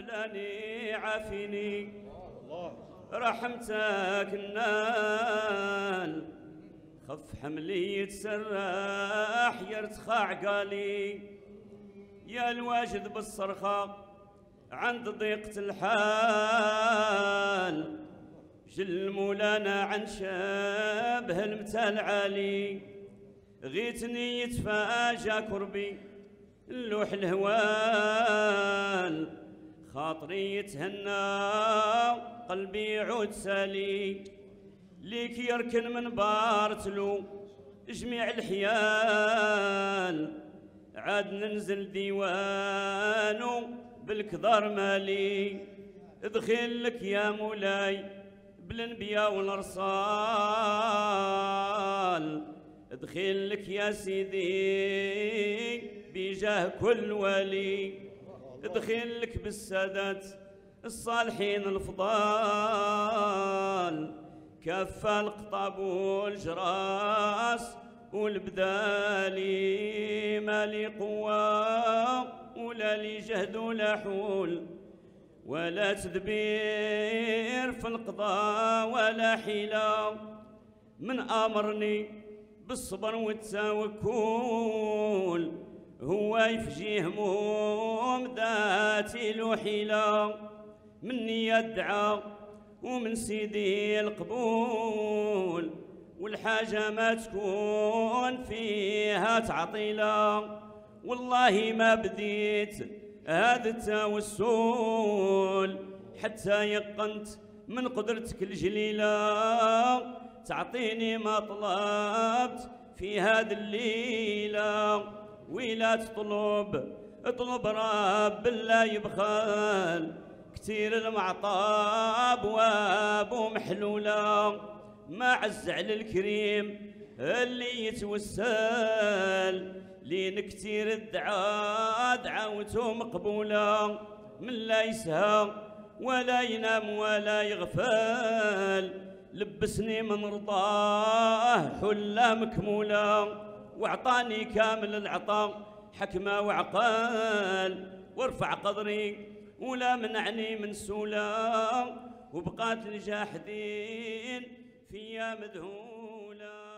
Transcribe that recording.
بلاني عافيني رحمتك النال خف حملي يتسرح يرتخى عقالي يا الواجد بالصرخة عند ضيقة الحال. جل مولانا عن شابه المثال عالي. غيتني يتفاجأ كربي اللوح الهوان خاطري يتهنى قلبي يعود سالي ليك يركن من بارتلو جميع الحيال. عاد ننزل ديوانو بالكدار مالي. ادخل لك يا مولاي بالانبياء والأرسال. ادخل لك يا سيدي بجاه كل ولي. ادخل لك بالسادات الصالحين الفضال. كفى القطاب والجراس والبدالي ما لي قوة ولا لي جهد ولا حول. ولا تدبير في القضاء ولا حيلة. من أمرني بالصبر والتوكل. هو يفجي هموم ذاتي له حيلة مني يدعى ومن سيدي القبول والحاجة ما تكون فيها تعطيلة والله ما بديت هذا التوسل حتى يقنت من قدرتك الجليلة. تعطيني ما طلبت في هذه الليلة ولا تطلب اطلب رب لا يبخل. كثير المعطاب وابو محلولة. ما عز على الكريم اللي يتوسل. لين كثير الدعاء دعوته مقبولة. من لا يسهى ولا ينام ولا يغفل. لبسني من رضاه حلة مكمولة. وأعطاني كامل العطاء. حكمة وعقال وارفع قدري ولا منعني من سولا. وبقات الجاحدين فيا مذهولا.